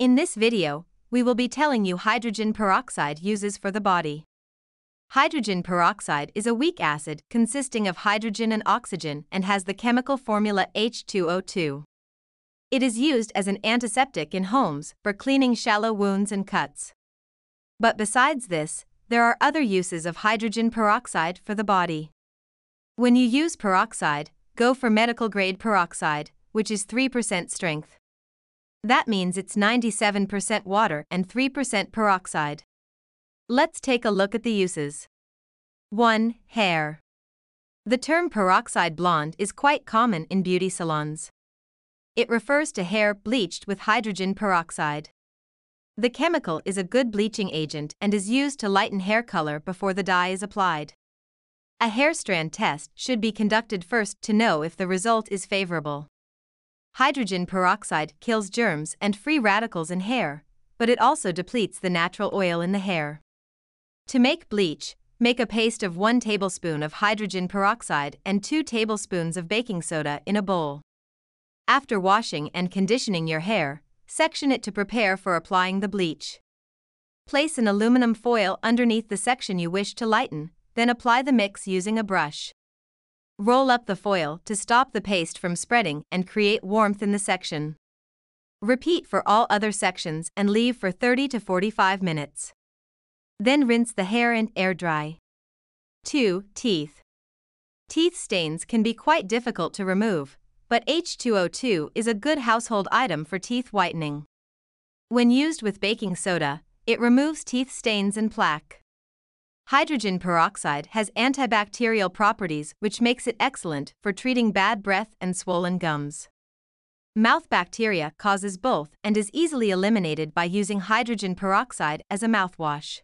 In this video, we will be telling you hydrogen peroxide uses for the body. Hydrogen peroxide is a weak acid consisting of hydrogen and oxygen and has the chemical formula H2O2. It is used as an antiseptic in homes for cleaning shallow wounds and cuts. But besides this, there are other uses of hydrogen peroxide for the body. When you use peroxide, go for medical grade peroxide, which is 3% strength. That means it's 97% water and 3% peroxide. Let's take a look at the uses. 1. Hair. The term peroxide blonde is quite common in beauty salons. It refers to hair bleached with hydrogen peroxide. The chemical is a good bleaching agent and is used to lighten hair color before the dye is applied. A hair strand test should be conducted first to know if the result is favorable. Hydrogen peroxide kills germs and free radicals in hair, but it also depletes the natural oil in the hair. To make bleach, make a paste of 1 tablespoon of hydrogen peroxide and 2 tablespoons of baking soda in a bowl. After washing and conditioning your hair, section it to prepare for applying the bleach. Place an aluminum foil underneath the section you wish to lighten, then apply the mix using a brush. Roll up the foil to stop the paste from spreading and create warmth in the section. Repeat for all other sections and leave for 30 to 45 minutes. Then rinse the hair and air dry. 2. Teeth. Teeth stains can be quite difficult to remove, but H2O2 is a good household item for teeth whitening. When used with baking soda, it removes teeth stains and plaque. Hydrogen peroxide has antibacterial properties which makes it excellent for treating bad breath and swollen gums. Mouth bacteria causes both and is easily eliminated by using hydrogen peroxide as a mouthwash.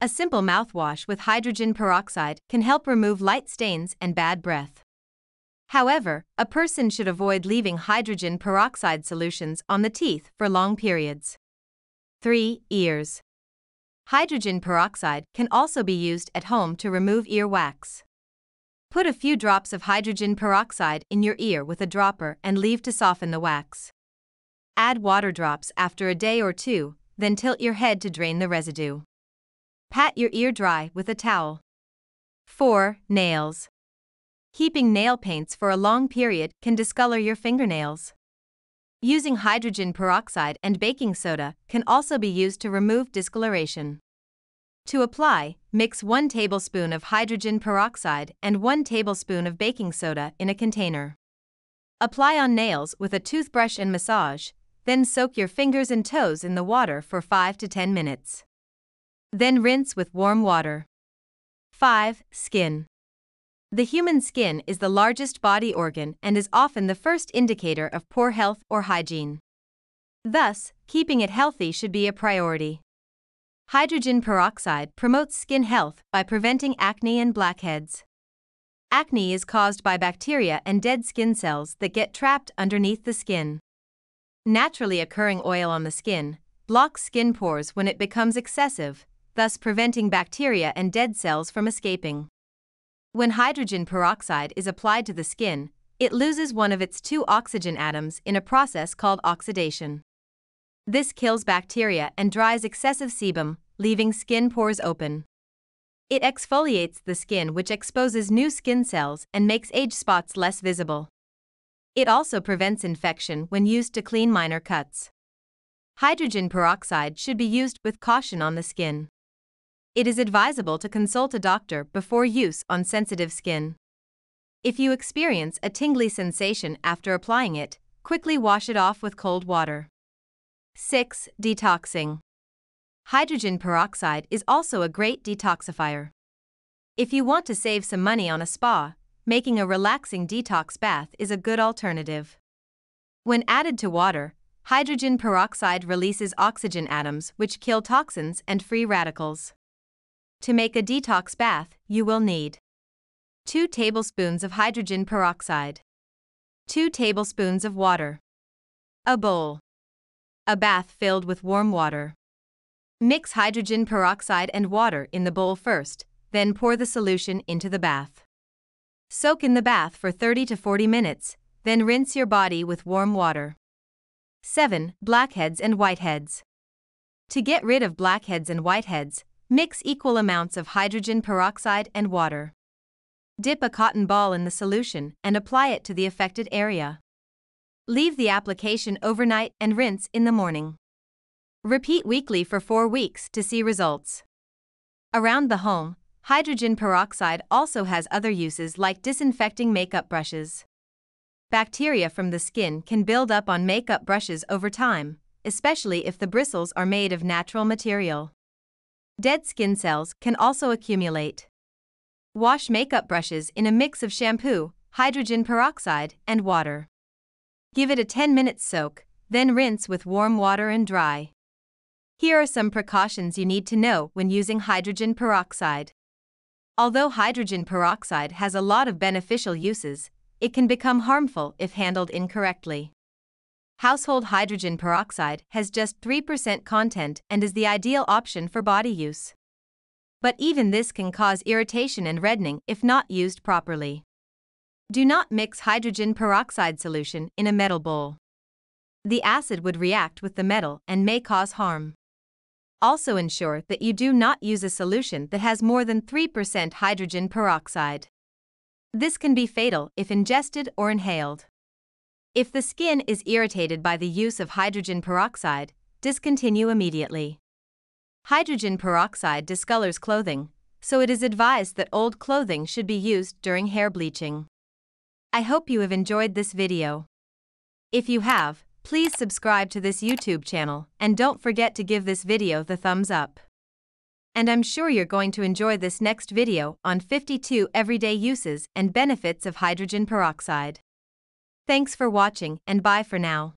A simple mouthwash with hydrogen peroxide can help remove light stains and bad breath. However, a person should avoid leaving hydrogen peroxide solutions on the teeth for long periods. 3. Ears. Hydrogen peroxide can also be used at home to remove ear wax. Put a few drops of hydrogen peroxide in your ear with a dropper and leave to soften the wax. Add water drops after a day or two, then tilt your head to drain the residue. Pat your ear dry with a towel. 4. Nails. Keeping nail paints for a long period can discolor your fingernails. Using hydrogen peroxide and baking soda can also be used to remove discoloration. To apply, mix 1 tablespoon of hydrogen peroxide and 1 tablespoon of baking soda in a container. Apply on nails with a toothbrush and massage, then soak your fingers and toes in the water for 5 to 10 minutes. Then rinse with warm water. 5. Skin. The human skin is the largest body organ and is often the first indicator of poor health or hygiene. Thus, keeping it healthy should be a priority. Hydrogen peroxide promotes skin health by preventing acne and blackheads. Acne is caused by bacteria and dead skin cells that get trapped underneath the skin. Naturally occurring oil on the skin blocks skin pores when it becomes excessive, thus preventing bacteria and dead cells from escaping. When hydrogen peroxide is applied to the skin, it loses one of its two oxygen atoms in a process called oxidation. This kills bacteria and dries excessive sebum, leaving skin pores open. It exfoliates the skin, which exposes new skin cells and makes age spots less visible. It also prevents infection when used to clean minor cuts. Hydrogen peroxide should be used with caution on the skin. It is advisable to consult a doctor before use on sensitive skin. If you experience a tingly sensation after applying it, quickly wash it off with cold water. 6. Detoxing. Hydrogen peroxide is also a great detoxifier. If you want to save some money on a spa, making a relaxing detox bath is a good alternative. When added to water, hydrogen peroxide releases oxygen atoms which kill toxins and free radicals. To make a detox bath, you will need 2 tablespoons of hydrogen peroxide, 2 tablespoons of water, a bowl, a bath filled with warm water. Mix hydrogen peroxide and water in the bowl first, then pour the solution into the bath. Soak in the bath for 30 to 40 minutes, then rinse your body with warm water. 7. Blackheads and whiteheads. To get rid of blackheads and whiteheads, mix equal amounts of hydrogen peroxide and water. Dip a cotton ball in the solution and apply it to the affected area. Leave the application overnight and rinse in the morning. Repeat weekly for 4 weeks to see results. Around the home, hydrogen peroxide also has other uses like disinfecting makeup brushes. Bacteria from the skin can build up on makeup brushes over time, especially if the bristles are made of natural material. Dead skin cells can also accumulate. Wash makeup brushes in a mix of shampoo, hydrogen peroxide, and water. Give it a 10 minute soak, then rinse with warm water and dry. Here are some precautions you need to know when using hydrogen peroxide. Although hydrogen peroxide has a lot of beneficial uses, it can become harmful if handled incorrectly. Household hydrogen peroxide has just 3% content and is the ideal option for body use. But even this can cause irritation and reddening if not used properly. Do not mix hydrogen peroxide solution in a metal bowl. The acid would react with the metal and may cause harm. Also ensure that you do not use a solution that has more than 3% hydrogen peroxide. This can be fatal if ingested or inhaled. If the skin is irritated by the use of hydrogen peroxide, discontinue immediately. Hydrogen peroxide discolors clothing, so it is advised that old clothing should be used during hair bleaching. I hope you have enjoyed this video. If you have, please subscribe to this YouTube channel and don't forget to give this video the thumbs up. And I'm sure you're going to enjoy this next video on 52 everyday uses and benefits of hydrogen peroxide. Thanks for watching and bye for now.